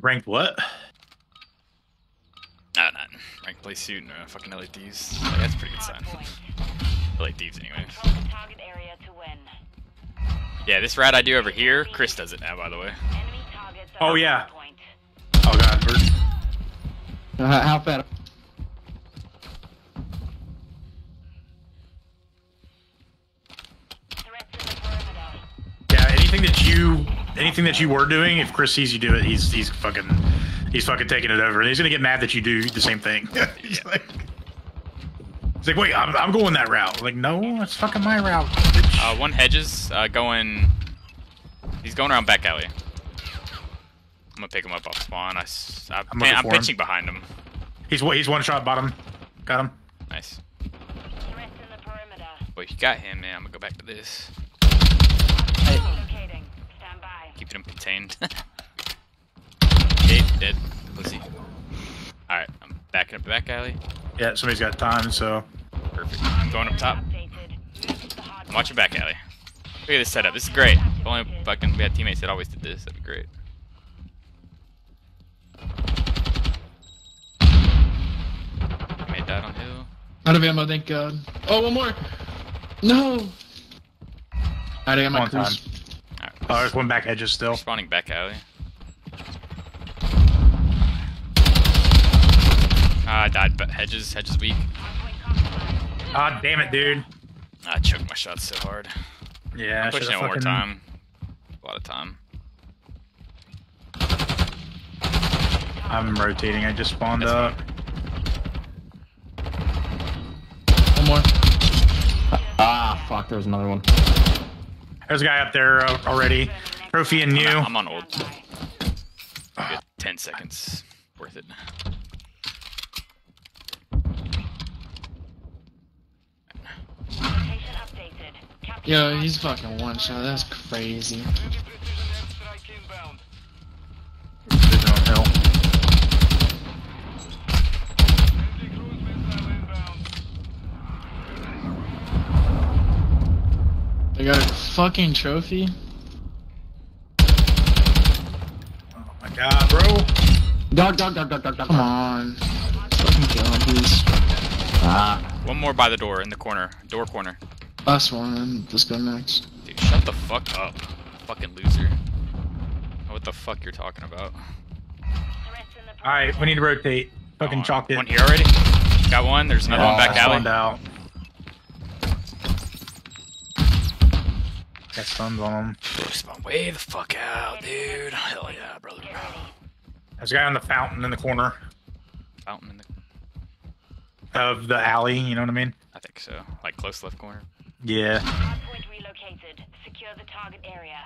Ranked what? Nah, not rank play suit and uh, fucking LA Thieves. Like, that's a pretty good sign. LA Thieves, anyway. Control the target area to win. Yeah, this rat I do over here, Chris does it now, by the way. Enemy targets are Oh, yeah. Oh god, Uh, how fat? Threats in the perimeter. yeah. Anything that you, anything that you were doing, if Chris sees you do it, he's he's fucking, he's fucking taking it over. And he's gonna get mad that you do the same thing. he's like, he's like, wait, I'm, I'm going that route. Like, no, that's fucking my route. bitch." Uh, one hedges, uh, going. He's going around back alley. I'm gonna pick him up off spawn. I, s- I, I'm man, I'm for him. pitching behind him. he's one- he's one shot bottom. Got him. Nice. Threats in the perimeter. Wait, you got him, man. I'm gonna go back to this. Locating. Stand. Keeping him contained. Dead, dead. Pussy. Alright, I'm backing up the back alley. Yeah, somebody's got time, so Perfect. I'm going up top. Updated. The I'm watching back alley. Look at this setup. This is great. If only fucking we had teammates that always did this. That'd be great. Teammate died on hill. Out of ammo, thank God. Oh, one more. No. I got my One time. cruise. Alright. oh, there's one back edges still. Spawning back alley. Ah, I died, but hedges, hedges weak. point compromised. Ah, damn it, dude. I choked my shots so hard. Yeah, I I'm pushing it one more time. A lot of time. I'm rotating. I just spawned That's up. One more. Ah, fuck, there's another one. There's a guy up there uh, already. Trophy and new. I'm on old. Good 10 seconds. Worth it. Location Yo, he's fucking one shot. That's crazy. Vision on hill. They got a fucking trophy. Oh my god, bro. Dog, dog, dog, dog, dog, dog. Come on. Fucking kill him, please. Ah, One more by the door, in the corner. Door corner. Last one, and let's go next. Dude, shut the fuck up. Fucking loser. What the fuck you're talking about? threats in the Alright, we need to rotate. Fucking Oh, chalk it. One here already? Got one. There's another one Oh, back I alley. spawned out. Got stuns on him. Spawn way the fuck out, dude. Hell yeah, brother. There's a guy on the fountain in the corner Fountain in the. of the alley. You know what I mean? I think so. Like close left corner. Yeah. Hardpoint relocated. Secure the target area.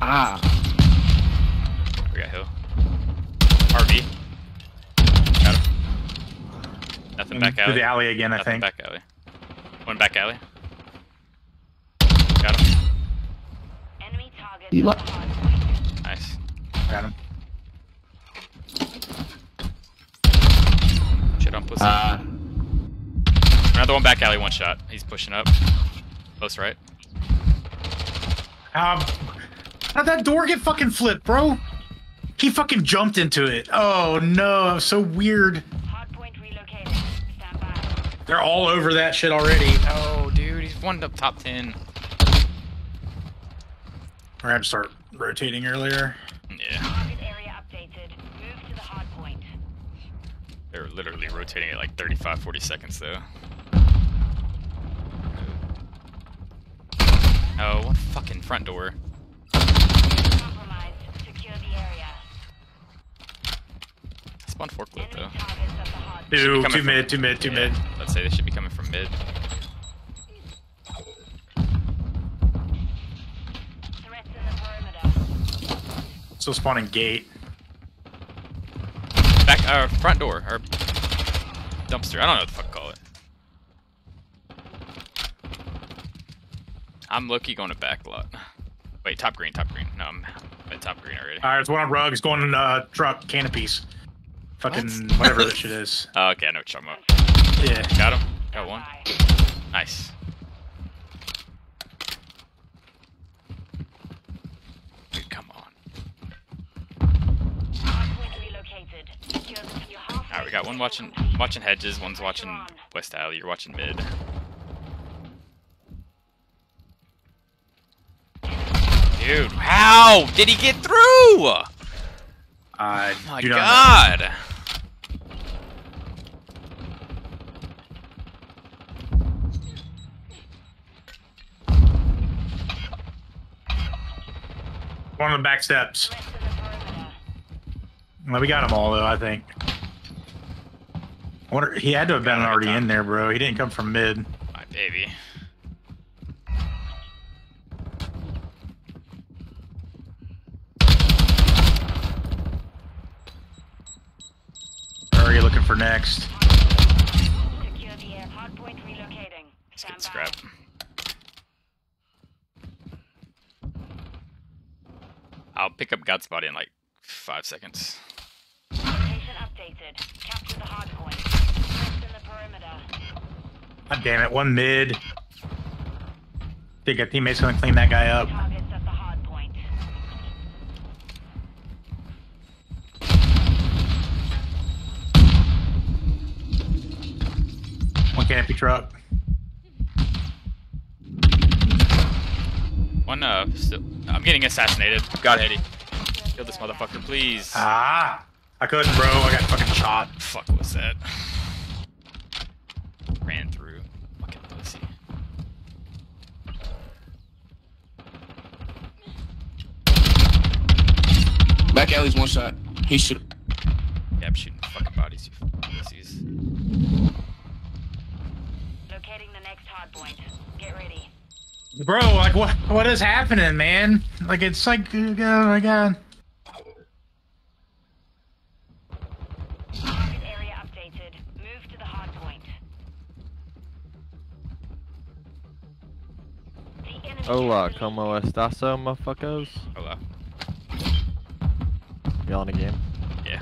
Ah. We got hill. RV. Got him. Nothing back Through alley. the alley again, I Nothing think. back alley. One back alley. Got him. Enemy target You at lo- the hardpoint. Nice. Got him. Shit on pussy. uh, Another one back alley, one shot. He's pushing up. Close right. Um, how'd that door get fucking flipped, bro? He fucking jumped into it. Oh no, that was so weird. They're all over that shit already. Oh, dude, he's one up top 10. We're gonna have to start rotating earlier. Yeah. Target area updated. Move to the hardpoint. They're literally rotating at like 35, 40 seconds, though. Oh, what fucking front door? Compromised. Secure the area. Spawn forklift, Enemy though. Targets at the hardpoint. Two, two mid, two mid, two Yeah, mid. Let's say they should be coming from mid. Threats in the perimeter. Still spawning gate. Back, uh, front door, or dumpster. I don't know what the fuck to call it. I'm lucky going to back lot. Wait, top green, top green. No, I'm at top green already. All right, there's one on rugs going in uh, truck canopies. Fucking What? whatever that shit is. Oh, okay, I know what you're talking about. Yeah. Got him. Got one. Nice. Dude, come on. Hardpoint relocated. Secure the your halfway Alright, we got one watching watching hedges, one's watching West Alley, you're watching mid. Dude, how did he get through? Oh I my do not know. god. One of the back steps. Rest of the perimeter. Well, we got them all though. I think. I wonder he had to have been already in there, bro. He didn't come from mid. My baby. Or are you looking for next? Secure the air. Hardpoint relocating. Let's get scrap. I'll pick up God's body in like five seconds. by. Location updated. Capture the hardpoint. Rest in the perimeter. God damn it! One mid. Think a teammate's gonna clean that guy up. Targets at. One canopy truck. One uh still I'm getting assassinated. God Eddie. Kill this motherfucker, please. Ah! I couldn't, bro. I got fucking shot. Fuck was that? Ran through. Fucking pussy. Back alley's one shot. He should. Yeah, I'm shooting fucking bodies, you fucking pussies. Locating the next hard point. Get ready. Bro, like what? What is happening, man? Like it's like, oh my god. Target area updated. Move to the hardpoint. The enemy Hola, como estaso, motherfuckers? Hello. Y'all in a game? Yeah.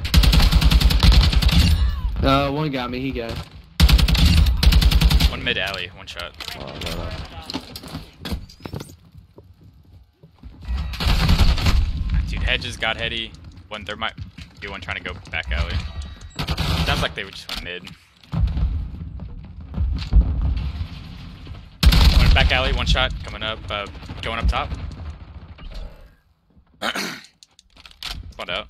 Uh, one got me. He got. One mid alley, one shot. Oh, right up. Dude, hedges got heady. One there might be one trying to go back alley. Sounds like they would just went mid. One back alley, one shot coming up, uh, going up top. Spawned out.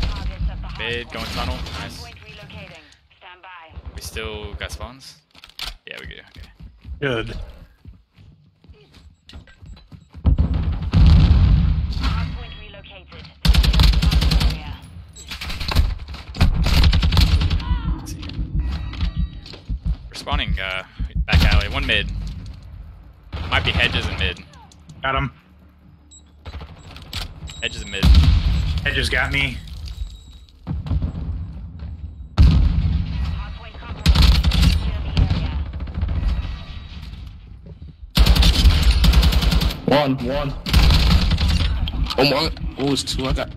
targets at the Mid, going tunnel. Nice. Hardpoint relocating. Stand by. We still got spawns? Yeah, we do. Okay. Good. Hardpoint relocated. Secure the area. Let's see. We're spawning uh, back alley. One mid. Might be hedges and mid. Got him. Hedges and mid. Hedges got me. One, one. Oh my! Oh, it's two. I got.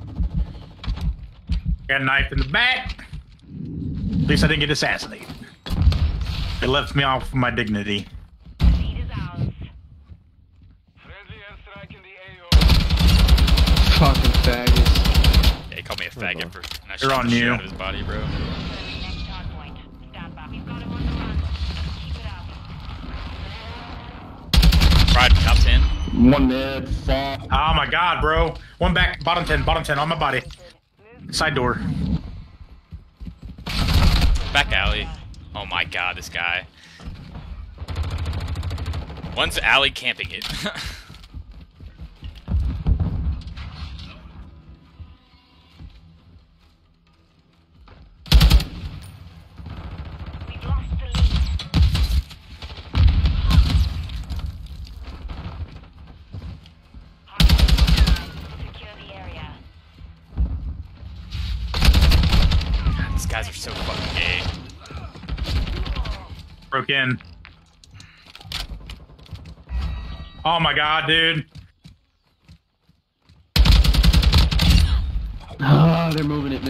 Got a knife in the back. At least I didn't get assassinated. It left me off with my dignity. The lead is ours. Fucking faggots. Yeah, he called me a faggot for not They're on you. out of his body, bro. One mid. Fall. Oh my god, bro. One back, bottom 10, bottom 10 on my body. Side door. Back alley. Oh my god, this guy. One's alley camping it. guys are so fucking gay. Broke in. Oh my god, dude. Ah, oh, they're moving it.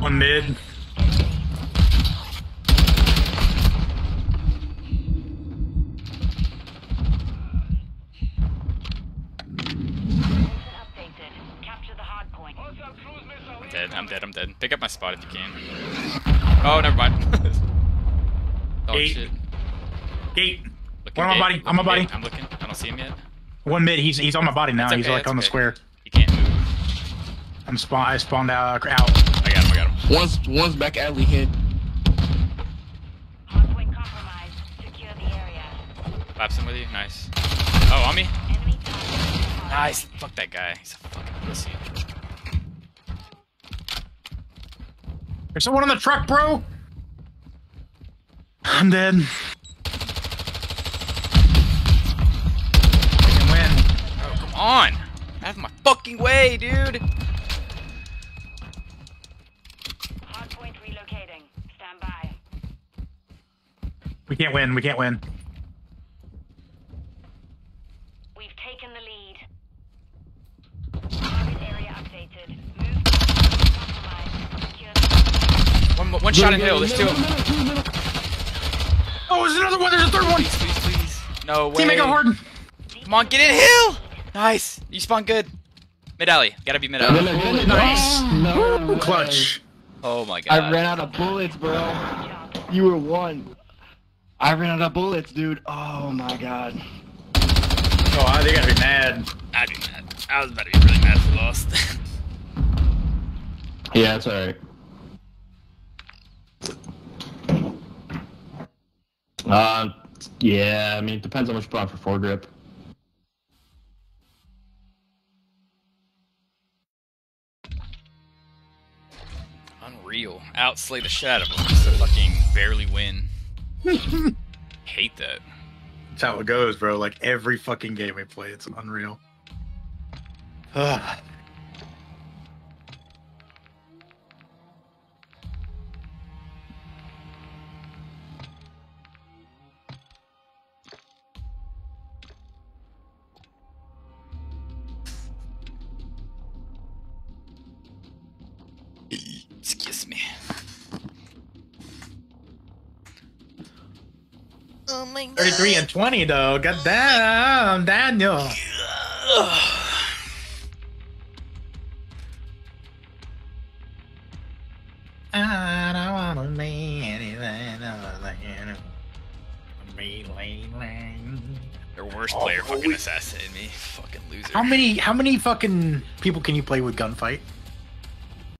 One mid. I'm dead. I'm dead. Pick up my spot if you can. Oh, never mind. oh Eight. shit. Gate. Looking One on my gate, body, on my looking body. gate. I'm looking. I don't see him yet. One mid. He's he's on my body now. That's he's like that's on the square. He can't move. I'm spawn. I spawned out. Uh, out. I got him. I got him. One's one's back alley hit. Hardpoint compromised. Secure the area. Laps him with you. Nice. Oh, on me. Nice. Fuck that guy. He's a fucking pussy. There's someone on the truck, bro. I'm dead. We can win. Oh, come on. Out of my fucking way, dude. Hardpoint relocating. Stand by. We can't win. We can't win. We've taken the lead. Target area updated. Move compromised. Secure the One, one shot in hill. There's two. of them. Oh, there's another one. There's a third one. Please, please, please. No way. Teammate got hard. Come on, get in hill. Nice. You spawn good. Mid alley. Gotta be mid alley. Nice. No. Clutch. Oh my god. I ran out of bullets, bro. You were one. I ran out of bullets, dude. Oh my god. Oh, they gotta be mad. I do not. I was about to be really mad if we lost. Yeah, it's alright. Uh, yeah, I mean, it depends on what you put on for foregrip. Unreal. Outslay the Shadow. out just to fucking barely win. Hate that. That's how it goes, bro. Like every fucking game we play, it's unreal. 33 and 20 though. God damn, Daniel. I don't wanna be anything other than me laying. Their worst player oh, fucking assassinated me. Fucking loser. How many how many fucking people can you play with gunfight?